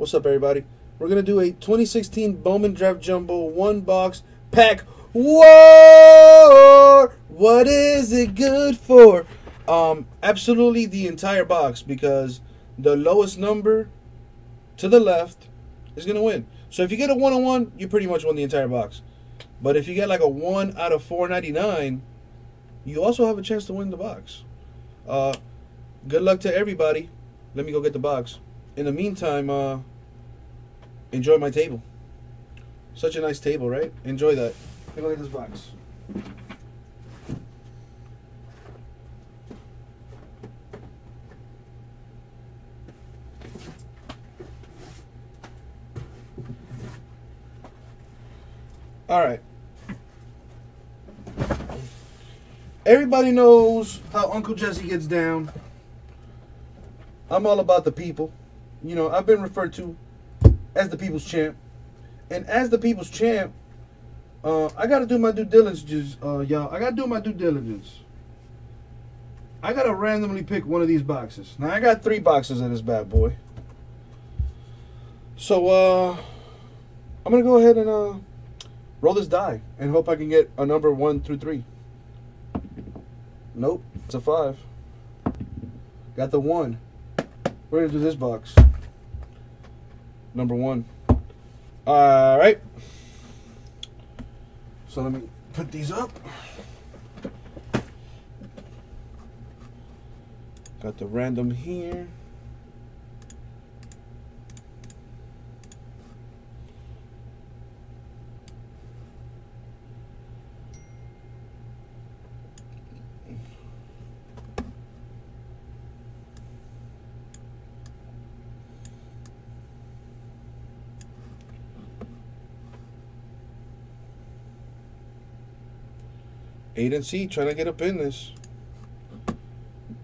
What's up, everybody? We're gonna do a 2016 Bowman Draft Jumbo one box pack. War. What is it good for? Um, absolutely the entire box because the lowest number to the left is gonna win. So if you get a one on one, you pretty much won the entire box. But if you get like a one out of 499, you also have a chance to win the box. Uh, good luck to everybody. Let me go get the box. In the meantime, uh, enjoy my table. Such a nice table, right? Enjoy that. Look at this box. All right. Everybody knows how Uncle Jesse gets down. I'm all about the people. You know, I've been referred to as the people's champ. And as the people's champ, uh, I got to do my due diligence, uh, y'all. I got to do my due diligence. I got to randomly pick one of these boxes. Now, I got three boxes in this bad boy. So, uh, I'm to go ahead and uh, roll this die and hope I can get a number one through three. Nope, it's a five. Got the one. We're to do this box. Number one. All right. So let me put these up. Got the random here. Eight and C, trying to get up in this.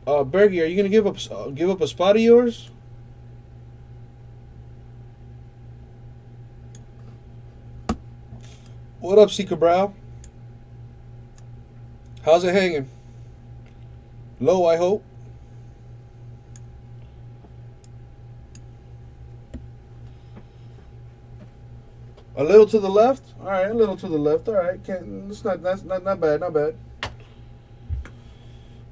Uh, Bergie, are you gonna give up uh, give up a spot of yours? What up, Seeker Brow? How's it hanging? Low, I hope. A little to the left. All right, a little to the left. All right, can't. It's not. That's not. Not bad. Not bad.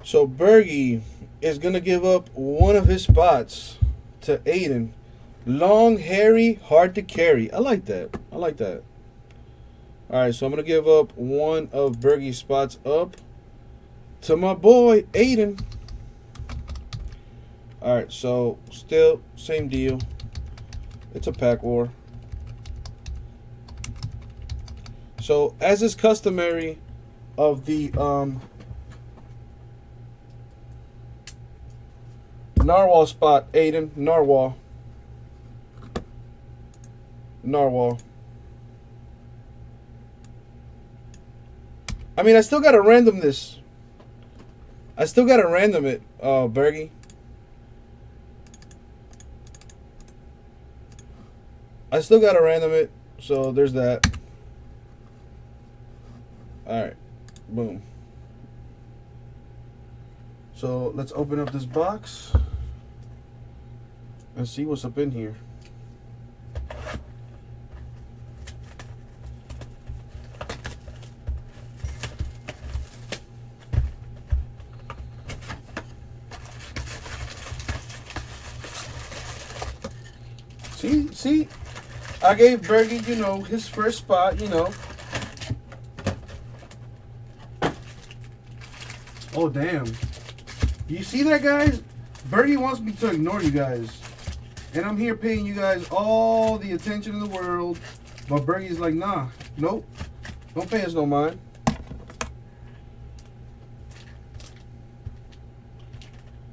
So Bergie is gonna give up one of his spots to Aiden. Long, hairy, hard to carry. I like that. I like that. All right, so I'm gonna give up one of Bergie's spots up to my boy Aiden. All right, so still same deal. It's a pack war. So as is customary of the um, Narwhal spot, Aiden, Narwhal. Narwhal. I mean, I still got to random this. I still got to random it, uh, Bergie. I still got to random it, so there's that. Alright, boom. So let's open up this box and see what's up in here. See, see, I gave Bergie, you know, his first spot, you know. Oh, damn. You see that, guys? Birdie wants me to ignore you guys. And I'm here paying you guys all the attention in the world. But Birdie's like, nah, nope. Don't pay us no mind.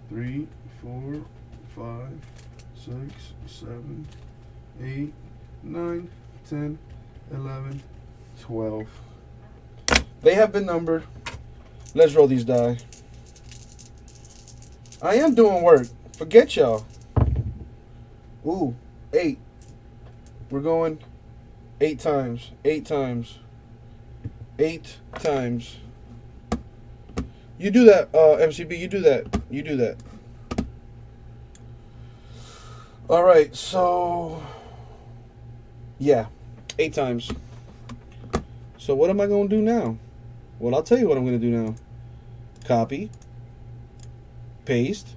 Three, four, five, six, seven, eight, nine, ten, eleven, twelve. They have been numbered. Let's roll these die. I am doing work. Forget y'all. Ooh, eight. We're going eight times. Eight times. Eight times. You do that, uh, MCB. You do that. You do that. All right, so yeah, eight times. So what am I going to do now? Well, I'll tell you what I'm going to do now. Copy, paste,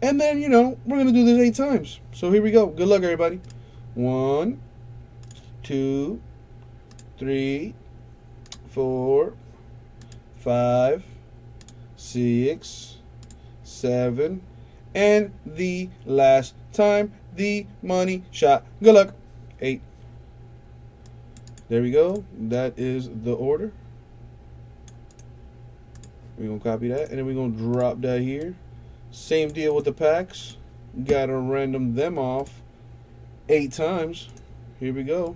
and then, you know, we're going to do this eight times. So here we go. Good luck, everybody. One, two, three, four, five, six, seven, and the last time the money shot. Good luck. Eight. There we go. That is the order. We're going to copy that. And then we're going to drop that here. Same deal with the packs. Got to random them off eight times. Here we go.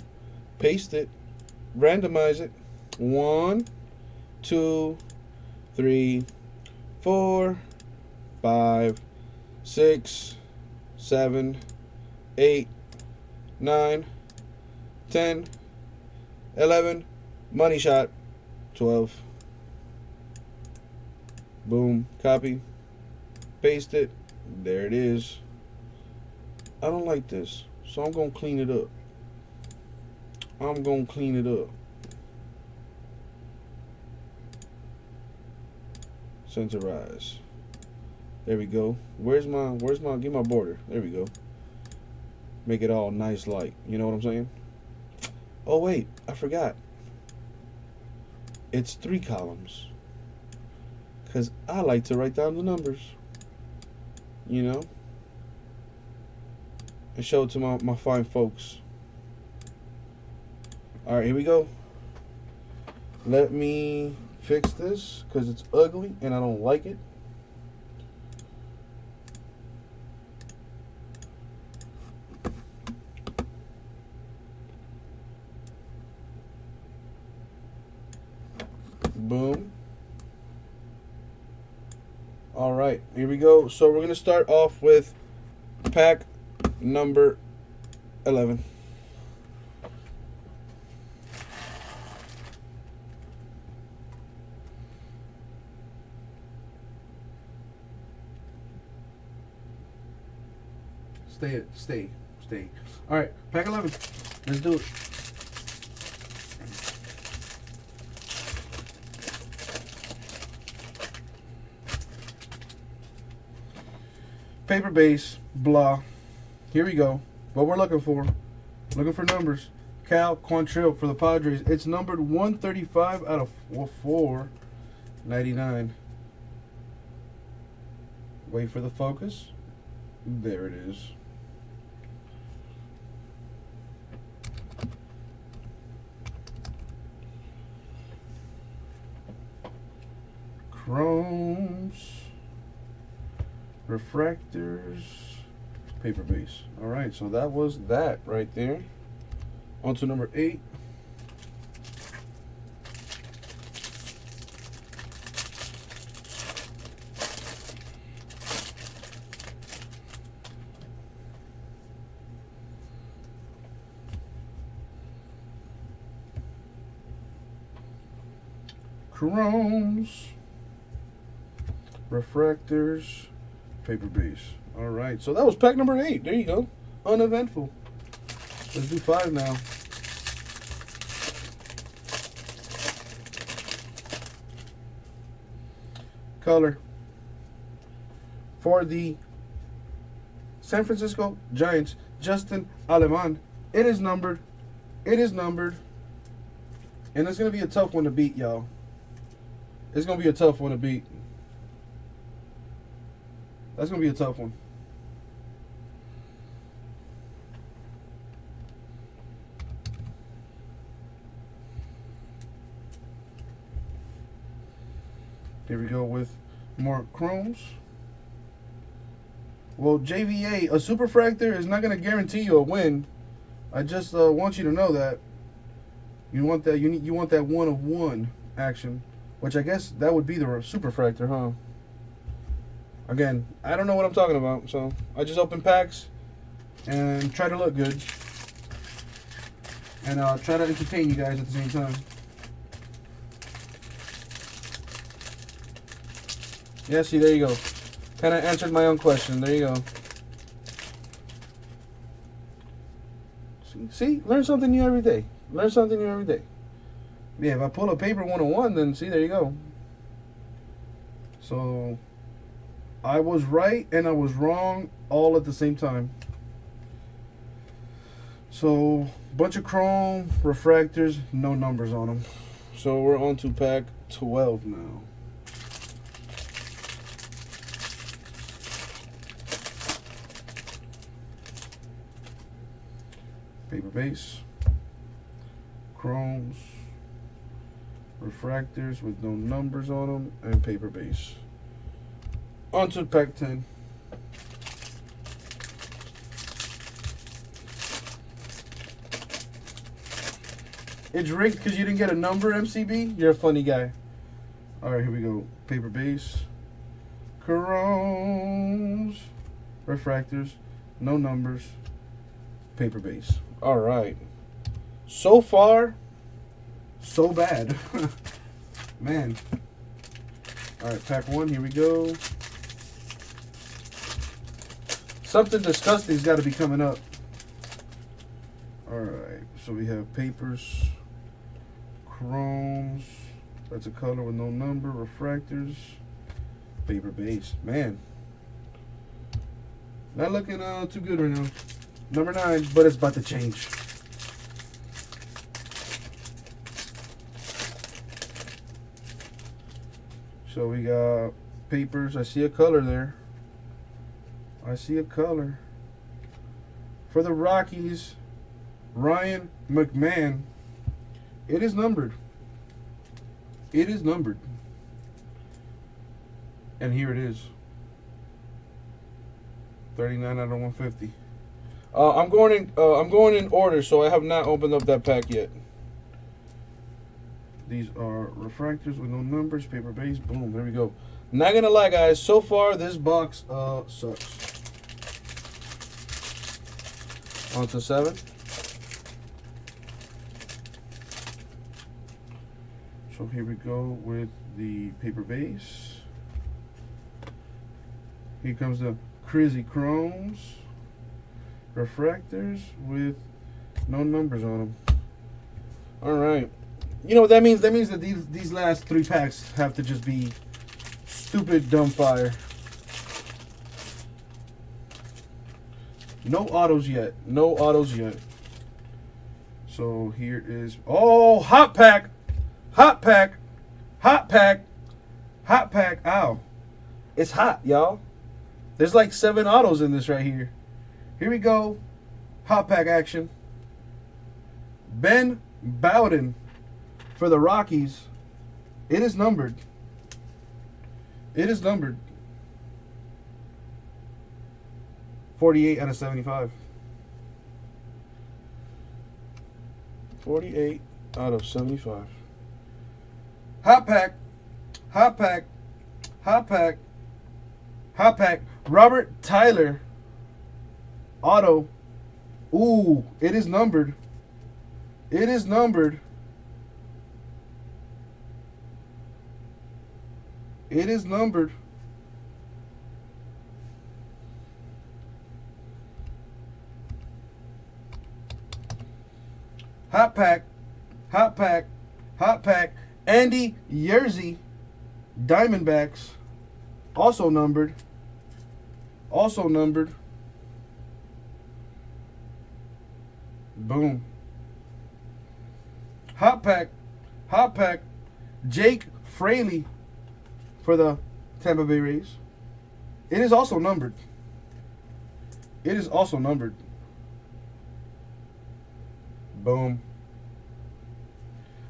Paste it. Randomize it. One, two, three, four, five, six, seven, eight, nine, ten, eleven. Money shot. Twelve. Boom. Copy. Paste it. There it is. I don't like this. So I'm to clean it up. I'm to clean it up. Centerize. There we go. Where's my, where's my, get my border. There we go. Make it all nice like. You know what I'm saying? Oh, wait. I forgot. It's three columns. Because I like to write down the numbers. You know? And show it to my, my fine folks. Alright, here we go. Let me fix this because it's ugly and I don't like it. Boom. All right, here we go. So we're going to start off with pack number 11. Stay, stay, stay. All right, pack 11. Let's do it. Paper base, blah. Here we go. What we're looking for. Looking for numbers. Cal Quantrill for the Padres. It's numbered 135 out of 499. Wait for the focus. There it is. Chromes, refractors, paper base. All right, so that was that right there. On to number eight. Chromes, refractors, paper base. All right, so that was pack number eight. There you go. Uneventful. Let's do five now. Color. For the San Francisco Giants, Justin Aleman. It is numbered. It is numbered. And it's going to be a tough one to beat, y'all. It's going to be a tough one to beat. That's going to be a tough one. Here we go with more chromes. Well, JVA, a superfractor is not going to guarantee you a win. I just uh, want you to know that. You want that you need you want that one of one action, which I guess that would be the superfractor, huh? Again, I don't know what I'm talking about, so I just open packs and try to look good, and uh, try to entertain you guys at the same time. Yeah, see, there you go. Kind of answered my own question. There you go. See, see, learn something new every day. Learn something new every day. Yeah, if I pull a paper 101, then see, there you go. So, I was right and I was wrong all at the same time. So, bunch of chrome, refractors, no numbers on them. So, we're on to pack 12 now. Paper base, chromes, refractors with no numbers on them, and paper base. On to pack 10. It's rigged because you didn't get a number, MCB. You're a funny guy. All right, here we go. Paper base, chromes, refractors, no numbers, paper base. All right. So far, so bad. Man. All right, pack one. Here we go. Something disgusting's got to be coming up. All right. So we have papers chromes. That's a color with no number. Refractors. Paper base. Man. Not looking uh, too good right now. Number nine, but it's about to change. So we got papers. I see a color there. I see a color. For the Rockies, Ryan McMahon. It is numbered. It is numbered. And here it is. 39 out of 150. Uh, I'm going in. Uh, I'm going in order, so I have not opened up that pack yet. These are refractors with no numbers, paper base. Boom. There we go. Not gonna lie, guys. So far, this box uh sucks. On to seven. So here we go with the paper base. Here comes the crazy chromes, refractors with no numbers on them. All right. You know what that means? That means that these these last three packs have to just be stupid dumb fire. No autos yet. No autos yet. So here is oh hot pack. Hot pack. Hot pack. Hot pack. Ow. It's hot, y'all. There's like seven autos in this right here. Here we go. Hot pack action. Ben Bowden for the Rockies. It is numbered. It is numbered. 48 out of 75. 48 out of 75. Hot pack, hot pack, hot pack, hot pack. Robert Tyler, auto. Ooh, it is numbered. It is numbered. It is numbered. Hot pack, hot pack, hot pack. Andy Yerzy, Diamondbacks, also numbered. Also numbered. Boom. Hot pack, hot pack. Jake Fraley for the Tampa Bay Rays. It is also numbered. It is also numbered. Boom.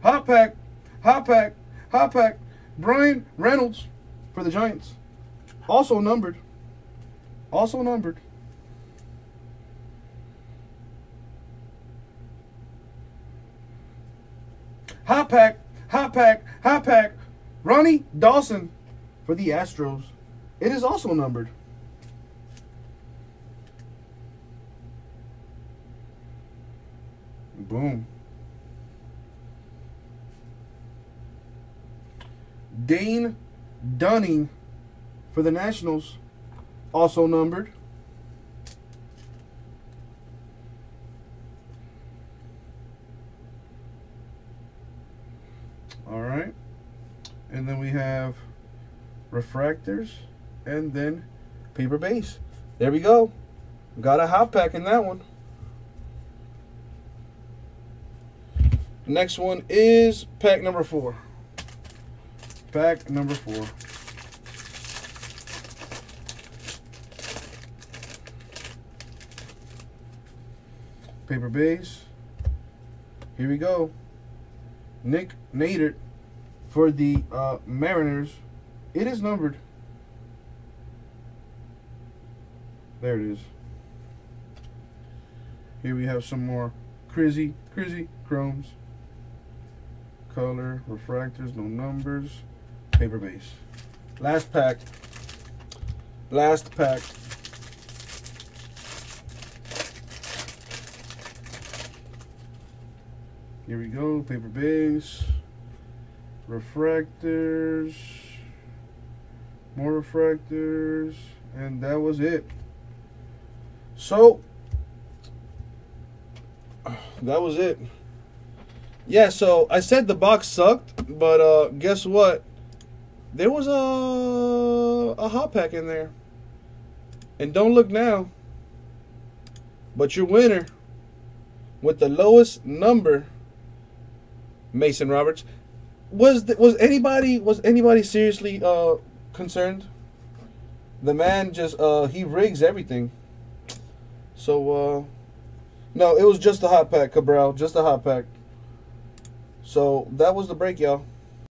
Hot pack, hot pack, hot pack. Bryan Reynolds for the Giants. Also numbered. Also numbered. Hot pack, hot pack, hot pack. Ronnie Dawson for the Astros. It is also numbered. Boom. Dane Dunning for the Nationals, also numbered. All right. And then we have refractors and then paper base. There we go. Got a hot pack in that one. Next one is pack number four. Pack number four. Paper base. Here we go. Nick Neidert for the uh, Mariners. It is numbered. There it is. Here we have some more crazy, crazy chromes. Color, refractors, no numbers. Paper base. Last pack. Last pack. Here we go, paper base, refractors, more refractors, and that was it. So, that was it. Yeah, so I said the box sucked, but uh, guess what? There was a, a hot pack in there. And don't look now, but your winner with the lowest number Mason Roberts. Was was anybody was anybody seriously uh, concerned? The man just uh, he rigs everything. So uh, no, it was just a hot pack, Cabral, just a hot pack. So that was the break, y'all.